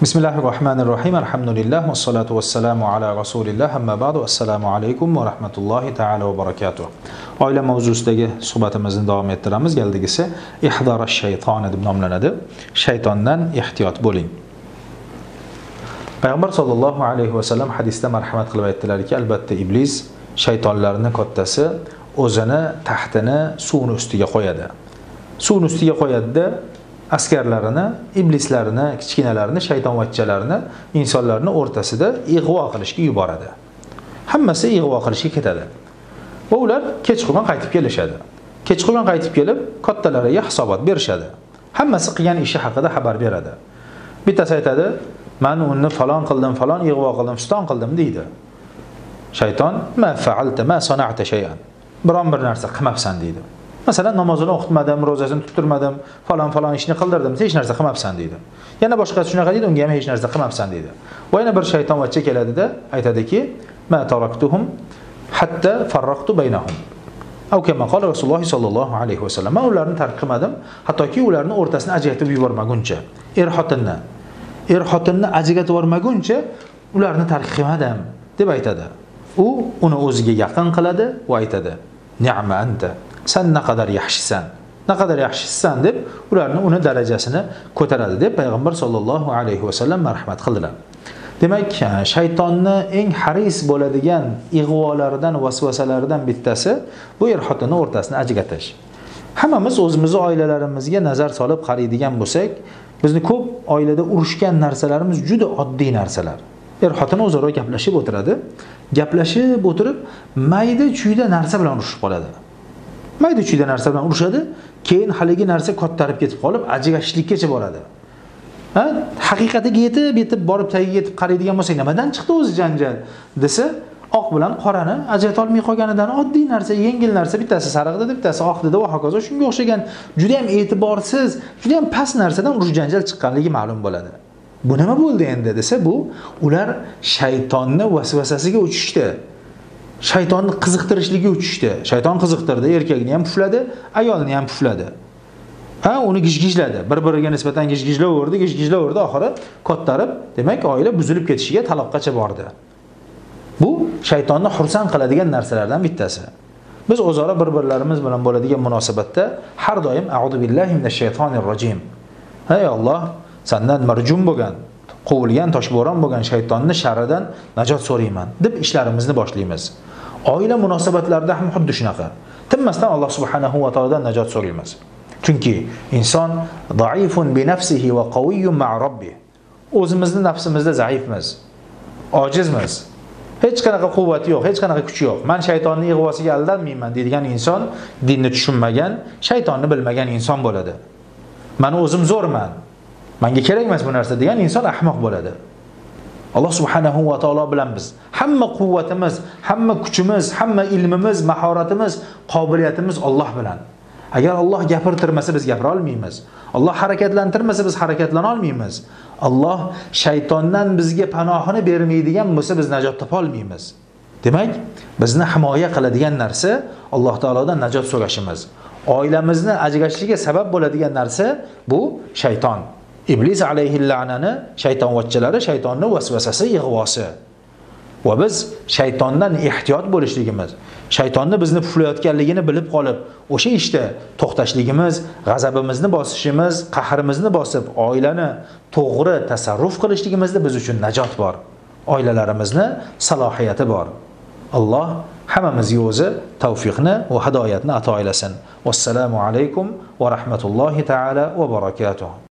bismillahi rohmanir rohim alhamdulillah vassalatu vassalamu ala rasulilloh amma ba'du. Assalomu alaykum va rahmatullohi taala va barakatuh. Oila mavzusidagi suhbatimizni davom ettiramiz. Galdigisi ihdora shaytoni deb nomlanadi. Shaytondan ehtiyot bo'ling. Payg'ambar sollallohu alayhi vasallam hadisda marhamat qilib aytdilarki albatta iblis shaytonlarni kattasi o'zini taxtini suvni ustiga qo'yadi. Suvni ustiga qo'yadida askarlarini iblislarini kichkinalarini shaytonvachchalarini insonlarni o'rtasida ig'vo qilishga yuboradi. Hammasi ig'vo qilishga ketadi. Va ular kechqurun qaytib kelishadi. Kechqurun qaytib kelib kattalariga hisobot berishadi. Hammasi qilgan ishi haqida xabar beradi. Bittasi aytadi man uni falon qildim falon ig'vo qildim fiston qildim deydi. Shayton ma faalta ma sanata shayan. Biron bir narsa qilmabsan deydi. masalan namozini o'qitmadim ro'zasini tuttirmadim falon falon ishni qildirdim hech narsa qilmabsan deydi. Yana boshqasi shunaqa deydi unga ham hech narsa qilmabsan deydi. Va yana bir shaytonvachcha keladida aytadiki ma taraktuhum hatta farraqtu baynahum. Rasululloh sollallohu alayhi vasallam man ularni tark qilmadim hattoki ularni o'rtasini ajratib yubormaguncha er xotinni er xotinni ajratib yubormaguncha ularni tark qilmadim deb aytadi. U uni o'ziga yaqin qiladi va aytadi ni'ma anta. San naqadar yaxshisan naqadar yaxshisan deb ularni uni darajasini ko'taradi deb payg'ambar sollallohu alayhi vasallam marhamat qildilar. Demak e, shaytonni eng haris bo'ladigan ig'volaridan vasvasalaridan bittasi bu er xotinni o'rtasini ajratish hammamiz o'zimizni oilalarimizga nazar solib qaraydigan bo'lsak bizni ko'p oilada urushgan narsalarimiz juda oddiy narsalar. Er xotin o'zaro gaplashib o'tiradi. Gaplashib o'tirib mayda chuyda narsa bilan urushib qoladi. Mayda chuyda narsa bilan urushadi keyin haligi narsa kattarib ketib qolib ajrashishlikkacha boradi. Ha? Haqiqatiga yetib yetib borib tagiga yetib qaraydigan bo'lsak nimadan chiqdi o'zi janjal? Desa oq bilan qorani ajrata olmay qolganidan oddiy narsa yengil narsa bittasi sariq dedi bittasi oq dedi va hokazo shunga o'xshagan juda yam e'tiborsiz juda yam past narsadan urush janjal chiqqanligi ma'lum bo'ladi. Bu nima bo'ldi endi? Desa bu ular shaytonni vasvasasiga uchishdi. Shaytonni qiziqtirishligi uchishdi. Shayton qiziqtirdi erkakni ham pufladi ayolni ham pufladi. Ha uni gijgijladi. Bir biriga nisbatan gijgijlayverdi gijgijlayverdi oxiri kattarib demak oila buzilib ketishiga taloqqacha bordi. Bu shaytonni xursand qiladigan narsalardan bittasi. Biz o'zaro bir birlarimiz bilan bo'ladigan munosabatda har doim audu billahi minash shaytonir rojim. Ey olloh sandan marjum bo'lgan quvilgan toshbo'ron bo'lgan shaytonni sharidan najot so'rayman deb ishlarimizni boshlaymiz. Oila munosabatlarida ham xuddi shunaqa. Tinmasdan alloh subhanahu va taolodan najot so'raymiz. Chunki inson zaifun bi nafsihi va qaviyyun ma robbi o'zimizni nafsimizda zaifmiz ojizmiz. Hech qanaqa quvvati yo'q hech qanaqa kuchi yo'q. Man shaytonni ig'vosiga aldanmayman deydigan inson dinni tushunmagan shaytonni bilmagan inson bo'ladi. Mani o'zim zo'rman. Manga kerak emas bu narsa degan inson ahmoq bo'ladi. Alloh subhanahu va taolo bilan biz hamma quvvatimiz hamma kuchimiz hamma ilmimiz mahoratimiz qobiliyatimiz olloh bilan. Agar olloh gapirtirmasa biz gapira olmaymiz. Olloh harakatlantirmasa biz harakatlana olmaymiz. Olloh shaytondan bizga panohini bermaydigan bo'lsa biz najot topa olmaymiz. Demak bizni himoya qiladigan narsa alloh taolodan najot so'rashimiz. Oilamizni ajrashishiga sabab bo'ladigan narsa bu shayton. Iblis alayhi la'nani shaytonvachchalari shaytonni vasvasasi ig'vosi. Va biz shaytondan ehtiyot bo'lishligimiz shaytonni bizni puflayotganligini bilib qolib o'sha ishda to'xtashligimiz g'azabimizni bosishimiz qahrimizni bosib oilani to'g'ri tasarruf qilishligimizda biz uchun najot bor. Oilalarimizni salohiyati bor. Alloh hammamizga o'zi tavfiqni va hidoyatni ato aylasin. Vassalomu alaykum va rahmatullohi taala va barakatuh.